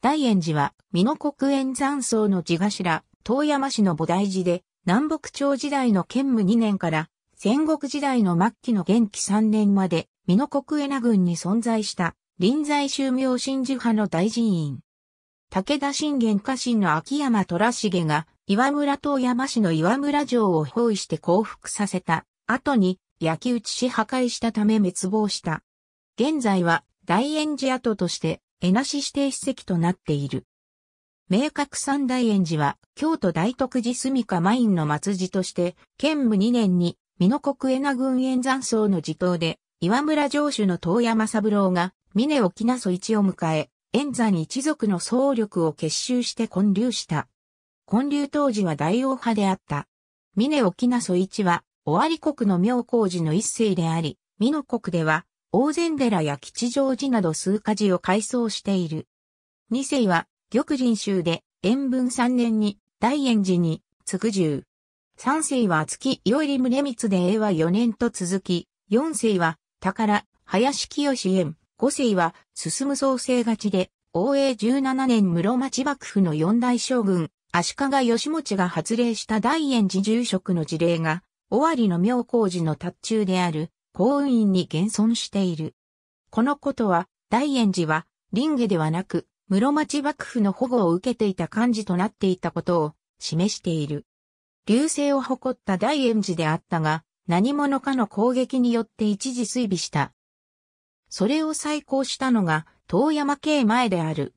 大円寺は、美濃国園山荘の地頭、遠山市の菩提寺で、南北朝時代の建武2年から、戦国時代の末期の元気3年まで、美濃国江名郡に存在した、臨済宗明真珠派の大寺院。武田信玄家臣の秋山虎重が、岩村遠山市の岩村城を包囲して降伏させた後に焼き討ちし破壊したため滅亡した。現在は大円寺跡として江なし指定史跡となっている。明覚三大円寺は、京都大徳寺住かマインの末寺として、建武2年に、美濃国江名郡円山荘の地頭で、岩村城主の遠山三郎が、峰沖名疎一を迎え、円山一族の総力を結集して建立した。建立当時は大王派であった。峰沖名疎一は、尾張国の妙高寺の一世であり、美濃国では、大善寺や吉祥寺など数家寺を改装している。二世は、玉林州で、延文三年に、大円寺に、つく十。三世は月伊織宗光で永和四年と続き、四世は、宝、林清園、五世は、進む創生勝ちで、応永十七年室町幕府の四大将軍、足利義持が発令した大円寺住職の事例が、尾張の妙高寺の達中である、幸運院に現存している。このことは、大円寺は、林下ではなく、室町幕府の保護を受けていた漢字となっていたことを示している。流星を誇った大円寺であったが、何者かの攻撃によって一時追尾した。それを再興したのが、遠山系前である。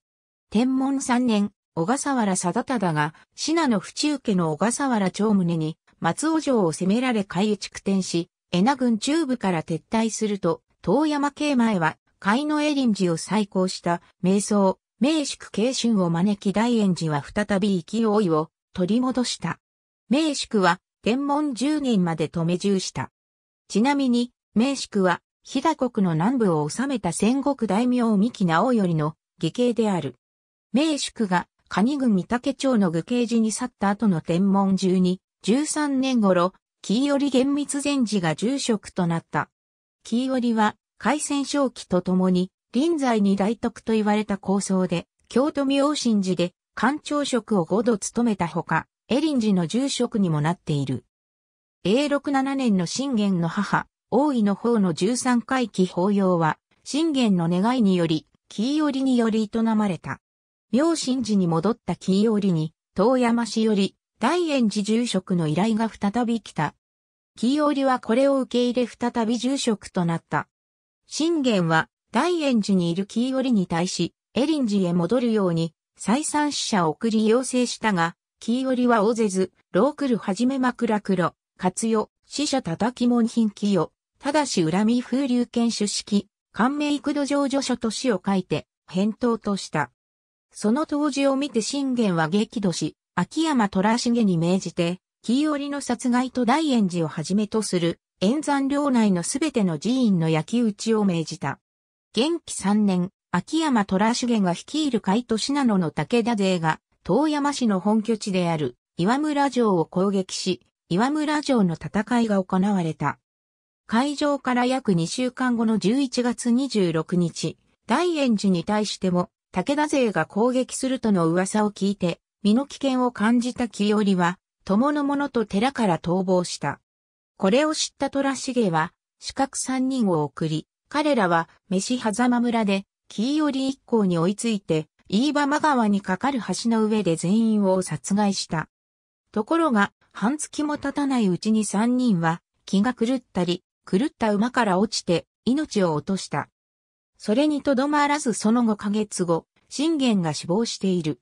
天文三年、小笠原貞忠が、信濃府中家の小笠原長宗に、松尾城を攻められ海地区転し、江名郡中部から撤退すると、遠山系前は、海のエリン寺を再興した瞑想、名宿慶春を招き大円寺は再び勢いを取り戻した。名宿は天文10年まで止め住した。ちなみに、名宿は、飛騨国の南部を治めた戦国大名三木直頼の下系である。名宿が、蟹郡三竹町の愚刑寺に去った後の天文12、13年頃、キーオリ厳密禅寺が住職となった。キーオリは、海戦正期とともに、臨済に大徳と言われた構想で、京都明神寺で官庁職を5度務めたほか、エリン寺の住職にもなっている。永禄7年の信玄の母、大井の方の13回忌法要は、信玄の願いにより、キーオリにより営まれた。明神寺に戻ったキーオリに、遠山市より、大円寺住職の依頼が再び来た。キーオリはこれを受け入れ再び住職となった。信玄は大円寺にいるキーオリに対し、エリン寺へ戻るように再三死者を送り要請したが、キーオリは応ぜず、ロークルはじめ枕黒、活用、死者叩き門品記よ、ただし恨み風流剣主式、感銘育土上助書と死を書いて、返答とした。その当時を見て信玄は激怒し、秋山虎重に命じて、キーオリの殺害と大円寺をはじめとする、円山領内のすべての寺院の焼き討ちを命じた。元気三年、秋山虎重が率いる海都信濃の武田勢が、遠山市の本拠地である岩村城を攻撃し、岩村城の戦いが行われた。会場から約2週間後の11月26日、大円寺に対しても武田勢が攻撃するとの噂を聞いて、身の危険を感じた清織は、友の者と寺から逃亡した。これを知った虎重は、四角三人を送り、彼らは、飯狭間村で、清織一行に追いついて、飯浜川に架かる橋の上で全員を殺害した。ところが、半月も経たないうちに三人は、気が狂ったり、狂った馬から落ちて、命を落とした。それにとどまらずその5ヶ月後、信玄が死亡している。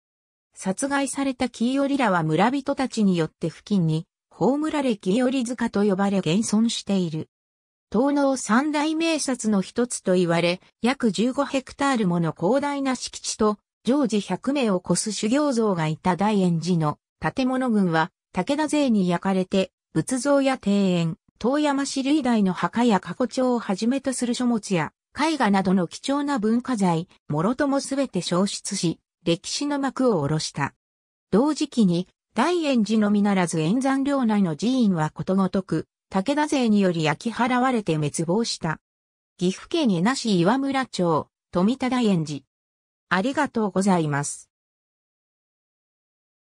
殺害されたキイオリらは村人たちによって付近に、葬られキイオリ塚と呼ばれ現存している。東農三大名刹の一つと言われ、約15ヘクタールもの広大な敷地と、常時100名を超す修行像がいた大円寺の建物群は、武田勢に焼かれて、仏像や庭園、遠山市類大の墓や過去帳をはじめとする書物や、絵画などの貴重な文化財、もろともすべて消失し、歴史の幕を下ろした。同時期に、大円寺のみならず円山領内の寺院はことごとく、武田勢により焼き払われて滅亡した。岐阜県江那市岩村町、富田大円寺。ありがとうございます。